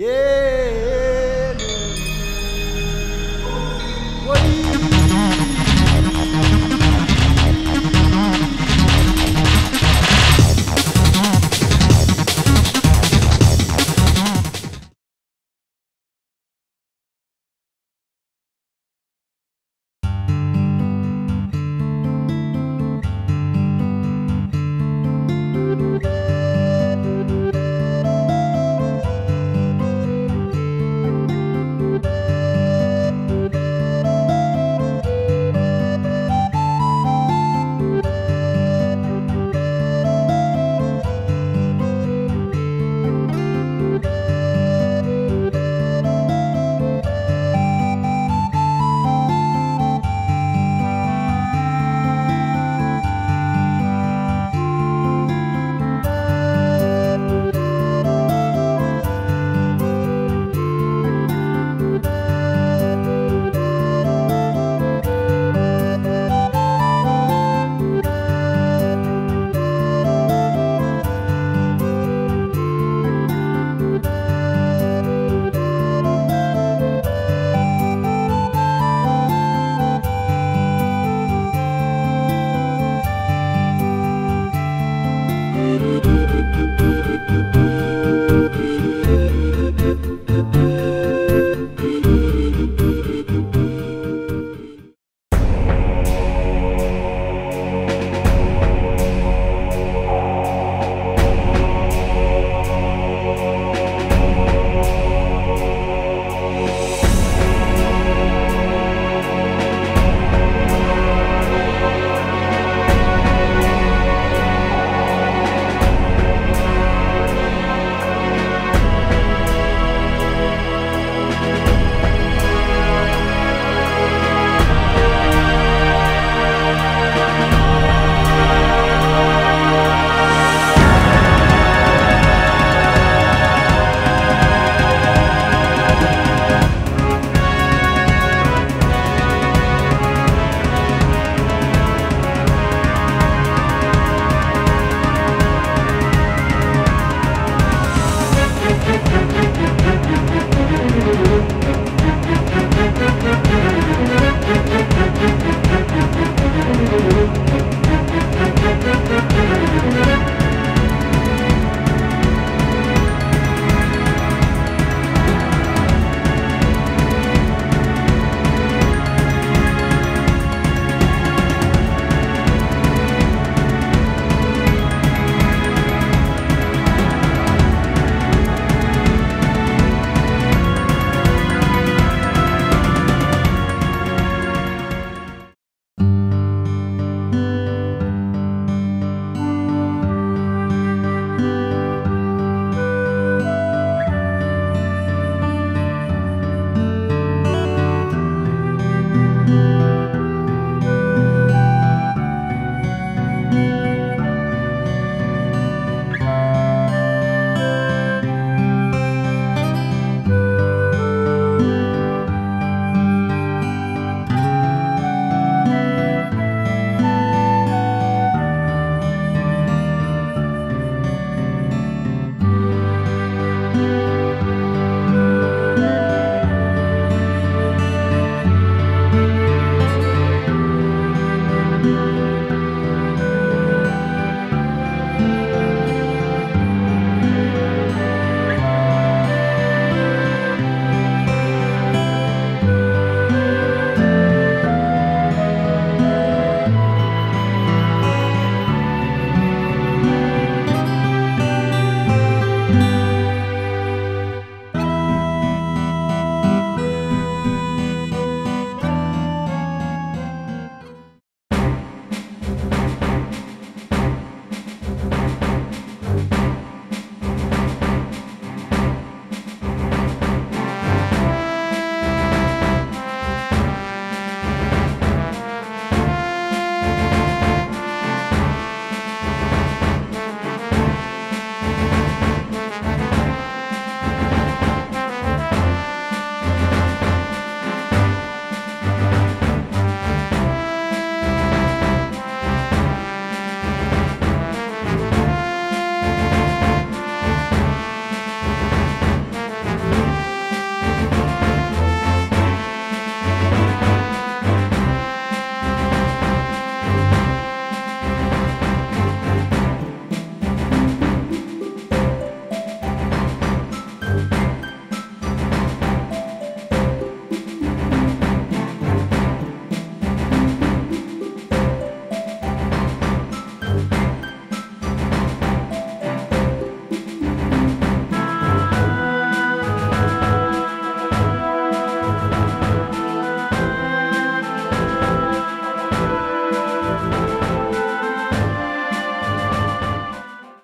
Yeah.